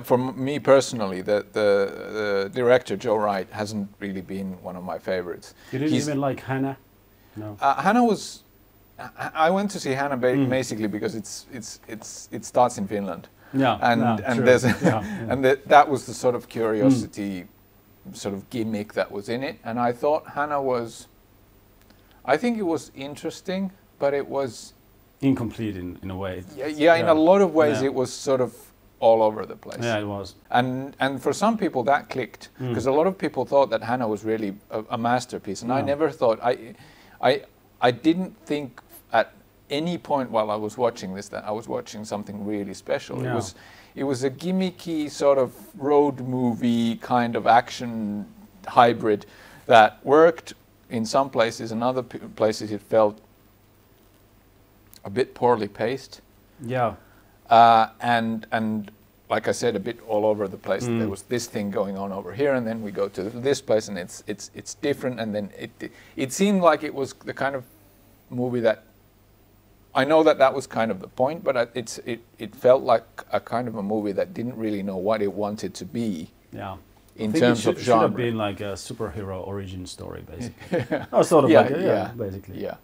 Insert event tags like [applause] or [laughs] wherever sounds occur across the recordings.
for m- me personally, the, the the director Joe Wright hasn't really been one of my favorites. You didn't He's- even like Hanna? No. Uh, Hanna was. I- went to see Hanna ba- Mm. basically because it's it's it's it starts in Finland, Yeah. and yeah, and there's yeah, [laughs] yeah. and that that was the sort of curiosity, sort of gimmick that was in it, and I thought Hanna was. I think it was interesting, but it was incomplete in, in a way. yeah, yeah in a lot of ways it was sort of all over the place. Yeah, it was. And and for some people that clicked Mm. because a lot of people thought that Hanna was really a, a masterpiece, and I never thought I, I, I didn't think at any point while I was watching this that I was watching something really special. It was, it was a gimmicky sort of road movie kind of action hybrid that worked in some places. In other p- places, it felt a bit poorly paced Yeah. Uh, and and like I said, a bit all over the place. Mm. There was this thing going on over here, and then we go to this place, and it's it's it's different. And then it it seemed like it was the kind of movie that I know that that was kind of the point, but I- it's it it felt like a kind of a movie that didn't really know what it wanted to be Yeah. I in think terms it should, of should have been like a superhero origin story, basically. [laughs] oh, sort of Yeah, like a- yeah, yeah. basically. yeah,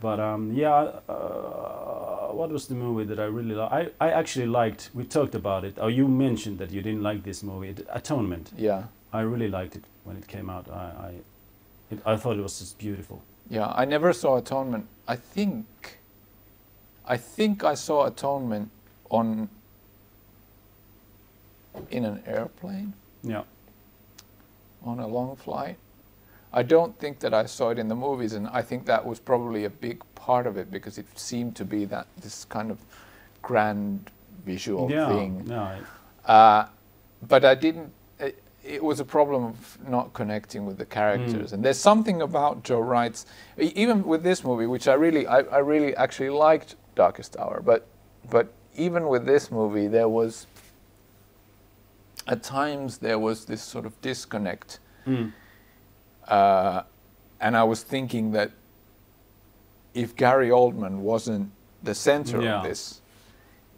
But um, yeah, uh, what was the movie that I really liked? I, I actually liked. We talked about it. Or you mentioned that you didn't like this movie, it- Atonement. yeah, I really liked it when it came out. I I, it, I thought it was just beautiful. yeah. I never saw Atonement. I think I think I saw Atonement on in an airplane. Yeah. on a long flight. I don't think that I saw it in the movies, and I think that was probably a big part of it because it seemed to be that this kind of grand visual yeah. thing. Yeah. it- Uh, but I didn't. It, it was a problem of not connecting with the characters, Mm. and there's something about Joe Wright's, even with this movie, which I really, I, I really actually liked Darkest Hour, but, but even with this movie, there was. At times, there was this sort of disconnect Mm. Uh, and I was thinking that if Gary Oldman wasn't the center Yeah. of this,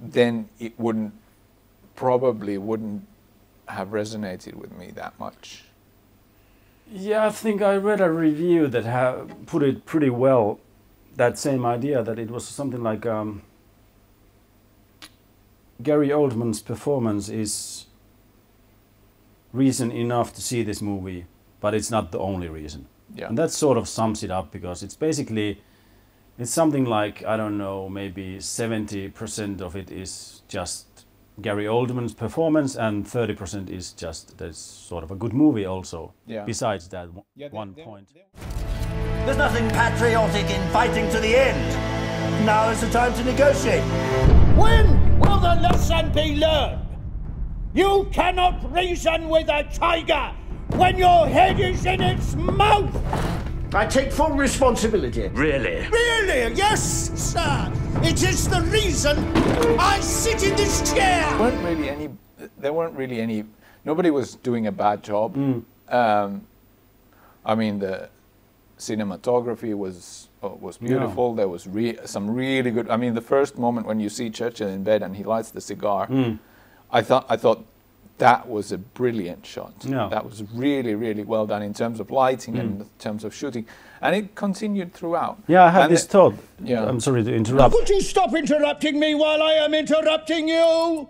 then it wouldn't probably wouldn't have resonated with me that much. Yeah, I think I read a review that ha- put it pretty well. That same idea that it was something like um, Gary Oldman's performance is reason enough to see this movie, but it's not the only reason. Yeah. And that sort of sums it up because it's basically it's something like I don't know, maybe 70% of it is just Gary Oldman's performance and 30% is just that's sort of a good movie also. Yeah. Besides that one Yeah, they- one they- point. There's nothing patriotic in fighting to the end. Now is the time to negotiate. When will the lesson be learned? You cannot reason with a tiger when your head is in its mouth! I take full responsibility. Really? Really? Yes, sir! It is the reason I sit in this chair! There weren't really any. There weren't really any. Nobody was doing a bad job. Um, I mean, the cinematography was uh, was beautiful. There was re- some really good. I mean, the first moment when you see Churchill in bed and he lights the cigar, I thought I thought that was a brilliant shot. Yeah. That was really really well done in terms of lighting and in terms of shooting, and it continued throughout. Yeah, I had And this it- thought. Yeah. I'm sorry to interrupt. Could you stop interrupting me while I am interrupting you?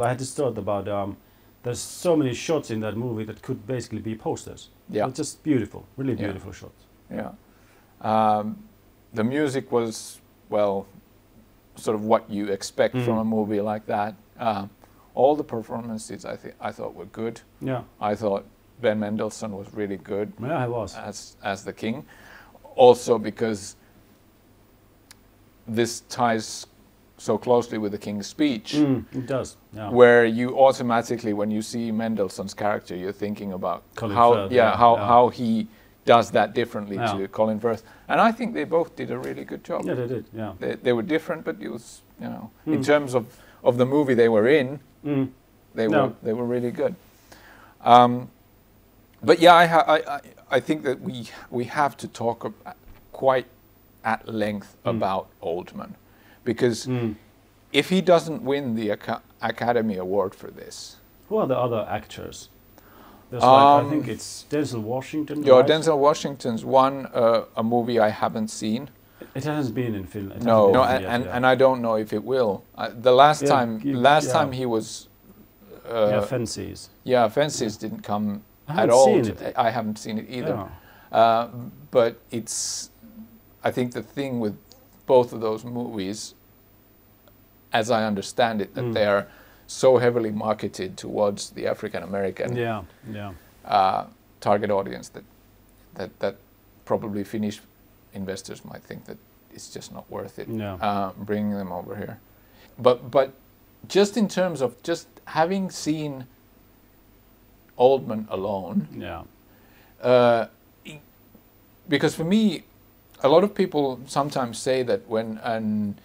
I had this thought about um, there's so many shots in that movie that could basically be posters. Yeah. They're just beautiful, really Yeah. beautiful shots. Yeah. Um, the music was, well, sort of what you expect Mm. from a movie like that. Um, all the performances I, th- I thought were good. Yeah, I thought Ben Mendelsohn was really good yeah, I was. as, as the king. Also because this ties so closely with the king's speech. Mm, it does. Yeah. Where you automatically, when you see Mendelsohn's character, you're thinking about Colin how, Firth, yeah, yeah, how, yeah. how he does that differently to Colin Firth, and I think they both did a really good job. yeah, they did. Yeah. They, they were different, but it was, you know, Mm. in terms of, of the movie they were in, Mm. they No. were they were really good. Um, but yeah, I, ha- I, I think that we we have to talk quite at length Mm. about Oldman, because Mm. if he doesn't win the Aca- Academy Award for this, Who are the other actors? There's like, I Um, think it's Denzel Washington. yeah, right? Denzel Washington's one uh, a movie I haven't seen. It hasn't been in Finland. it No, no, and, yet, and, yeah. and I don't know if it will. Uh, the last Yeah, time, you- last yeah. time he was, uh, yeah, Fences. yeah, Fences didn't come I at haven't all. seen to- it. I haven't seen it either. Yeah. Uh, but it's, I think the thing with both of those movies, as I understand it, that Mm. they are so heavily marketed towards the African American Yeah, yeah. uh, target audience that, that that probably Finnish investors might think that it's just not worth it Yeah. uh, bringing them over here. But but just in terms of just having seen Oldman alone, Yeah. uh, because for me, a lot of people sometimes say that when an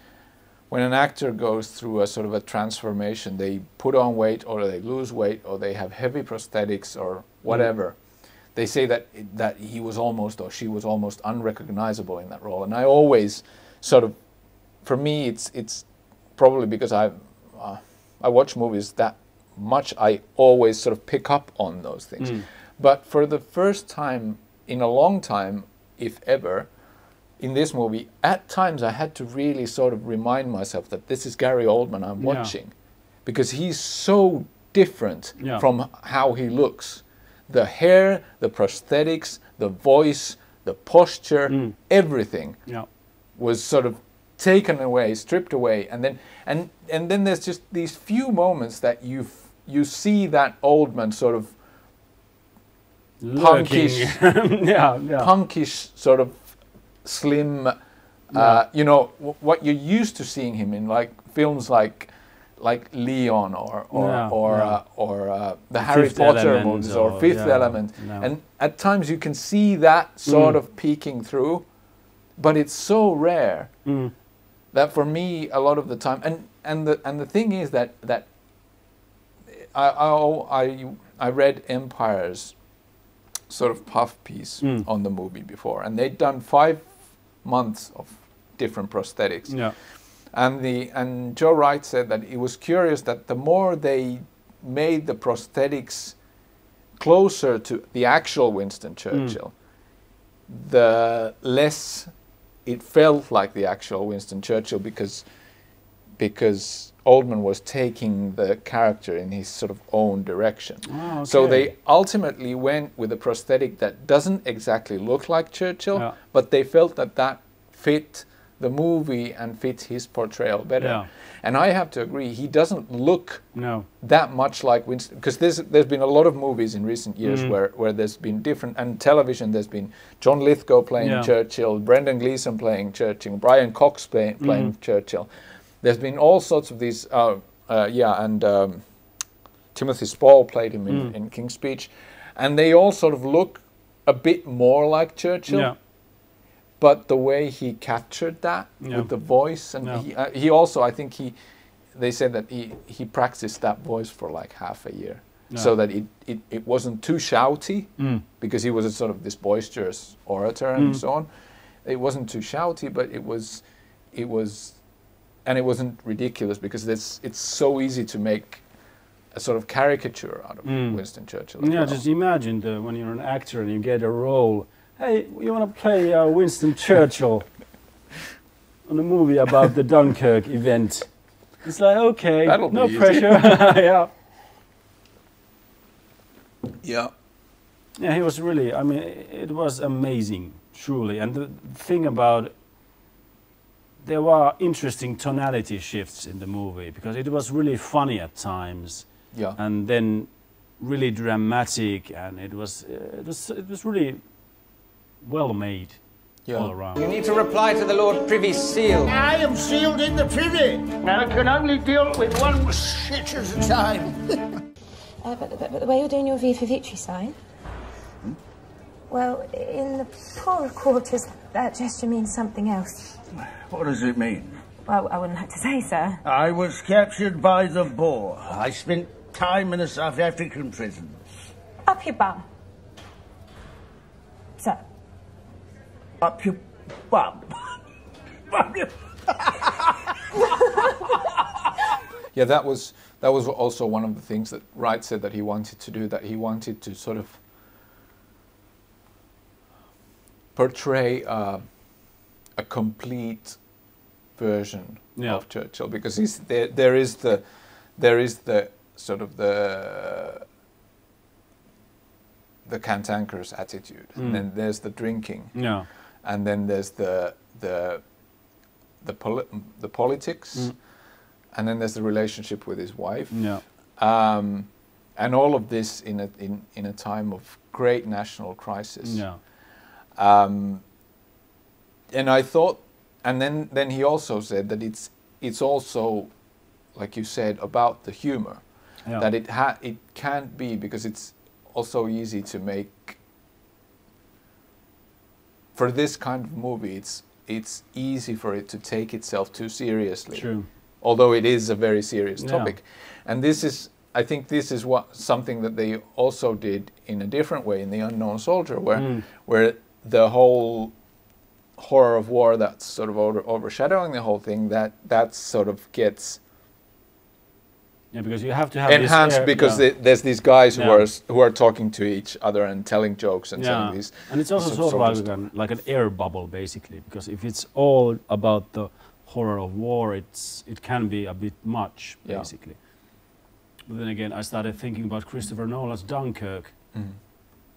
when an actor goes through a sort of a transformation, they put on weight or they lose weight or they have heavy prosthetics or whatever. They say that that he was almost or she was almost unrecognizable in that role, and I always sort of, for me, it's it's probably because I uh, I watch movies that much. I always sort of pick up on those things. But for the first time in a long time, if ever, in this movie, at times I had to really sort of remind myself that this is Gary Oldman I'm Yeah. watching, because he's so different Yeah. from how he looks. The hair, the prosthetics, the voice, the posture, Mm. everything Yeah. was sort of taken away, stripped away, and then and and then there's just these few moments that you you see that old man sort of punkish, [laughs] yeah, yeah. punkish sort of slim, uh, you know, w- what you're used to seeing him in, like films like like Leon or or Yeah, or yeah. uh, or uh, the Harry Potter movies or or- Fifth yeah, Element, no. and at times you can see that sort Mm. of peeking through, but it's so rare Mm. that for me a lot of the time and and the and the thing is that that I I I, I read Empire's sort of puff piece Mm. on the movie before and they'd done five months of different prosthetics Yeah. And the and Joe Wright said that it was curious that the more they made the prosthetics closer to the actual Winston Churchill, the less it felt like the actual Winston Churchill because because Oldman was taking the character in his sort of own direction. Ah, So they ultimately went with a prosthetic that doesn't exactly look like Churchill, Yeah. but they felt that that fit the movie and fit his portrayal better. Yeah. And I have to agree, he doesn't look No. that much like Winston because there's there's been a lot of movies in recent years Mm. where where there's been different and television there's been John Lithgow playing Yeah. Churchill, Brendan Gleeson playing Churchill, Brian Cox play, playing Mm. Churchill. There's been all sorts of these. Uh, uh, yeah, and um, Timothy Spall played him in, Mm. in King's Speech, and they all sort of look a bit more like Churchill Yeah. But the way he captured that Yeah. with the voice and Yeah. he, uh, he also i think he they said that he, he practiced that voice for like half a year so that it, it, it wasn't too shouty Mm. because he was a sort of this boisterous orator and Mm. so on it wasn't too shouty but it was it was and it wasn't ridiculous because it's it's so easy to make a sort of caricature out of Mm. winston churchill Yeah, well. just imagine the, when you're an actor and you get a role. Hey, you want to play uh, Winston Churchill on a movie about the Dunkirk event? It's like okay, That'll no pressure. [laughs] yeah, yeah yeah. He was really. I mean, it was amazing, truly. And the thing about there were interesting tonality shifts in the movie because it was really funny at times. yeah and then really dramatic and it was uh, it was it was really well made yeah all around You need to reply to the Lord Privy Seal. I am sealed in the privy. I can only deal with one shit at a time. [laughs] Uh, but, but, but the way you're doing your V for Victory sign? Well, in the poorer quarters, that gesture means something else. What does it mean? Well, I wouldn't like to say, sir. I was captured by the Boer. I spent time in a South African prison. Up your bum. Sir. Up your bum. Up your... Yeah, that was that was also one of the things that Wright said that he wanted to do. That he wanted to sort of portray uh, a complete version Yeah. of Churchill because he's there. There is the there is the sort of the the cantankerous attitude, Mm. and then there's the drinking, Yeah. And then there's the the the poli- the politics, Mm. and then there's the relationship with his wife, Yeah. um, and all of this in a in, in a time of great national crisis. Yeah. Um, and I thought, and then then he also said that it's it's also, like you said, about the humor. Yeah. That it ha- it can't be because it's also easy to make. For this kind of movie, it's it's easy for it to take itself too seriously True. although it is a very serious Yeah. topic. And this is, I think, this is what something that they also did in a different way in the Unknown Soldier, where Mm. where the whole horror of war that's sort of over, overshadowing the whole thing that that sort of gets Yeah, because you have to have this enhanced air- because yeah. the- there's these guys who Yeah. are who are talking to each other and telling jokes and saying these. and it's also sort- sort of like an, like an air bubble basically because if it's all about the horror of war it's it can be a bit much Yeah. basically but then again i started thinking about christopher nolan's dunkirk Mhm.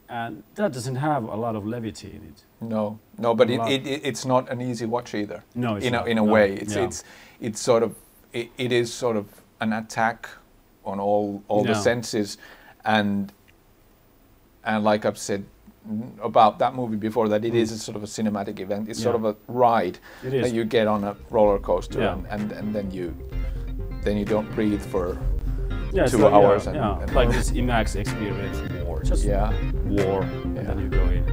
and that doesn't have a lot of levity in it No, no, but it, it, it, it's not an easy watch either. No, it's in a, in a No, way, it's yeah. it's it's sort of it is sort of an attack on all all the senses, and and like I've said mm, about that movie before, that it is a sort of a cinematic event. It's sort of Mm. A ride that you get on a roller coaster, Yeah. and, and and then you then you don't breathe for yeah, two so, hours yeah, and- yeah, and- like this IMAX experience war just yeah. war and then you go in